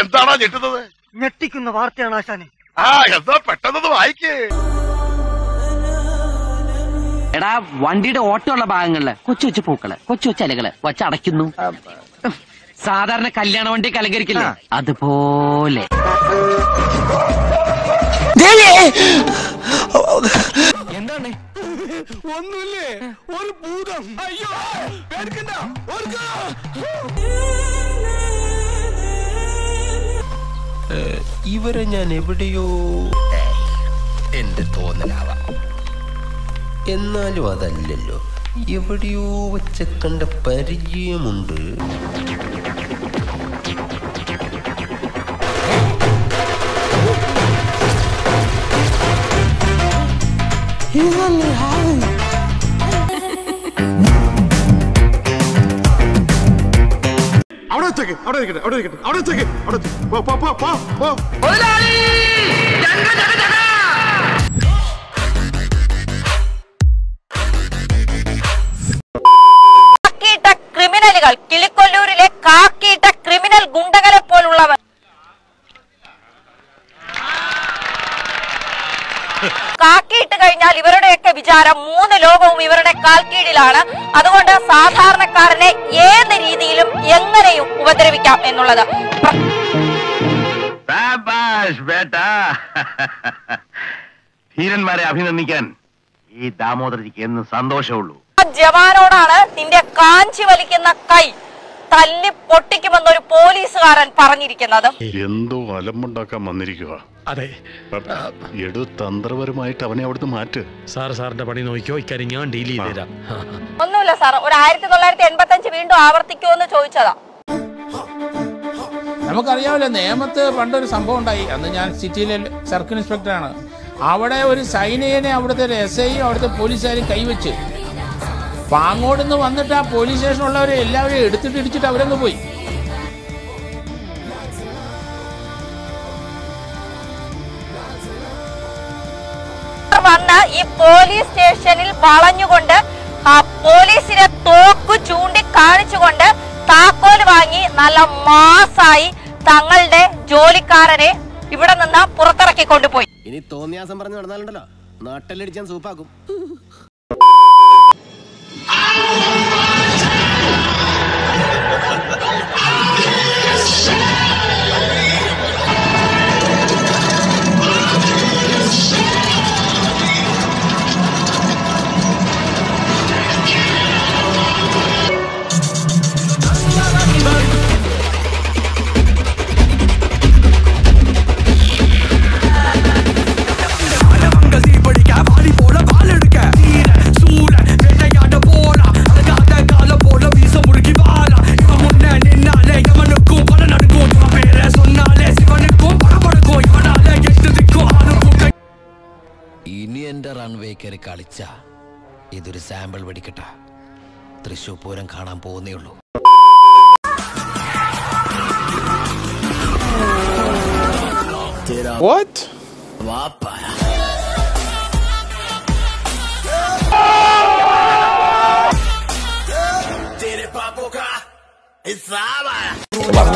എന്താണോ ഞെട്ടുന്നത്? ഞെട്ടിക്കുന്ന വാർത്തയാണ് ആശാനെ. ആ എന്താ പെട്ടെന്ന് വായിക്കേ. എടാ വണ്ടിയുടെ ഓട്ടമുള്ള ഭാഗങ്ങളിൽ കൊച്ചു കൊച്ചു പൂക്കൾ കൊച്ചു കൊച്ചു ഇലകൾ വച്ചടയ്ക്കുന്നു സാധാരണ കല്യാണ വണ്ടി കലങ്കരിക്കില്ല അതുപോലെ. എന്താണ്? ഒന്നുമില്ലേ? ഒരു ഭൂതം. അയ്യോ! ഇവരെ ഞാൻ എവിടെയോ എന്റെ തോന്നലാവാം. എന്നാലും അതല്ലല്ലോ എവിടെയോ വെച്ച കണ്ട പരിചയമുണ്ട് അവിടെ വെച്ചേക്ക് അവിടെ ഇരിക്കട്ടെ അവിടെ ഇരിക്കട്ടെ അവിടെ വെച്ചേക്ക് അവിടെ വെച്ചേക്ക്. പോ പോ പോ പോ കാക്കിയിട്ട് കഴിഞ്ഞാൽ ഇവരുടെയൊക്കെ വിചാരം മൂന്ന് ലോകവും ഇവരുടെ കാൽക്കീഴിലാണ്. അതുകൊണ്ട് സാധാരണക്കാരനെ ഏത് രീതിയിലും എങ്ങനെയും ഉപദ്രവിക്കാം എന്നുള്ളത്. ധീരന്മാരെ അഭിനന്ദിക്കാൻ ഈ ദാമോദരജിക്ക് എന്ന് സന്തോഷമുള്ളൂ. ജവാനോടാണ് നിന്റെ കാഞ്ചി വലിക്കുന്ന കൈ. തല്ലി പൊട്ടിക്കുമെന്ന് ഒരു പോലീസുകാരൻ പറഞ്ഞിരിക്കുന്നത്. എന്തോ അലമ്പുണ്ടാക്കാൻ വന്നിരിക്കുക അതെ. എടു തന്ത്രപരമായിട്ട് അവനെ അവിടുന്ന് മാറ്റ്. സാർ സാറിന്റെ പണി നോക്കിയോ? ഇക്കാര്യം ഞാൻ ഡീൽ ചെയ്ത് തരാം. ഒന്നുമില്ല സാർ ഒരു ആയിരത്തി തൊള്ളായിരത്തി എൺപത്തി അഞ്ച് വീണ്ടും ആവർത്തിക്കുമോ എന്ന് ചോദിച്ചതാ. നമുക്കറിയാമല്ലോ നേമത്ത് പണ്ടൊരു സംഭവം ഉണ്ടായി. അന്ന് ഞാൻ സിറ്റിയിലെ സർക്കിൾ ഇൻസ്പെക്ടറാണ്. അവിടെ ഒരു സൈനികനെ അവിടുത്തെ ഒരു എസ് ഐയും അവിടുത്തെ പോലീസുകാരും കൈവച്ച് പാങ്ങോട് നിന്ന് വന്നിട്ട് ആ പോലീസ് സ്റ്റേഷനുള്ളവരെ എല്ലാവരെയും എടുത്തിട്ട് ഇടിച്ചിട്ട് അവരങ്ങ് പോയി. വന്ന് ഈ പോലീസ് സ്റ്റേഷനിൽ വളഞ്ഞുകൊണ്ട് ആ പോലീസിനെ തോക്ക് ചൂണ്ടി കാണിച്ചുകൊണ്ട് താക്കോൽ വാങ്ങി നല്ല മാസായി തങ്ങളുടെ ജോലിക്കാരനെ ഇവിടെ നിന്ന് പുറത്തിറക്കി കൊണ്ടുപോയി ഇനി തോന്നിയാസം പറഞ്ഞു നടന്നാലുണ്ടല്ലോ. നാട്ടിലടിച്ചാൻ സൂപ്പാക്കും. എന്റെ കയറി കളിച്ച ഇതൊരു സാമ്പിൾ വെടിക്കട്ട തൃശൂർ പൂരം കാണാൻ പോകുന്നേ ഉള്ളൂ What?